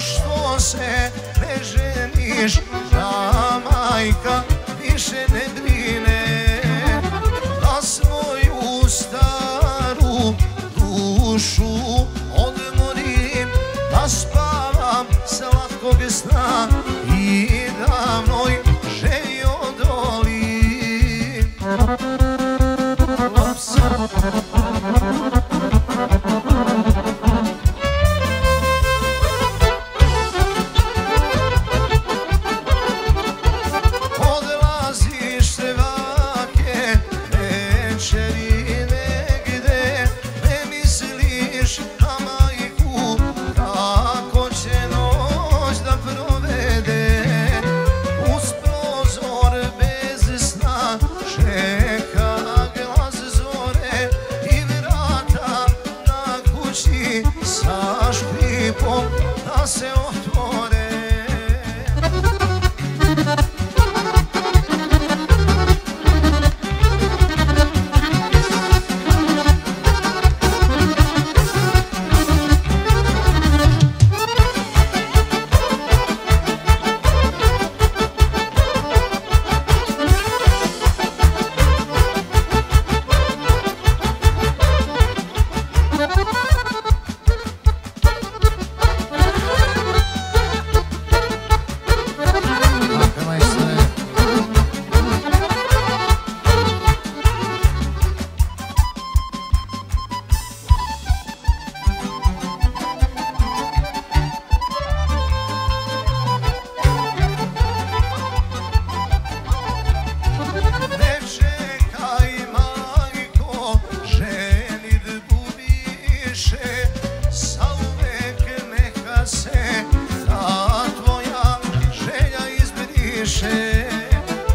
što se ne ženiš, da majka više ne brine. Da svoju staru dušu odmorim, da spavam slatkog sna i davnoj želji odolim. Lapsa, coração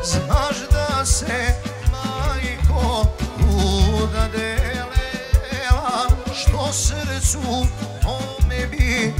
znaš da se majko kuda delela, što srcu tome bi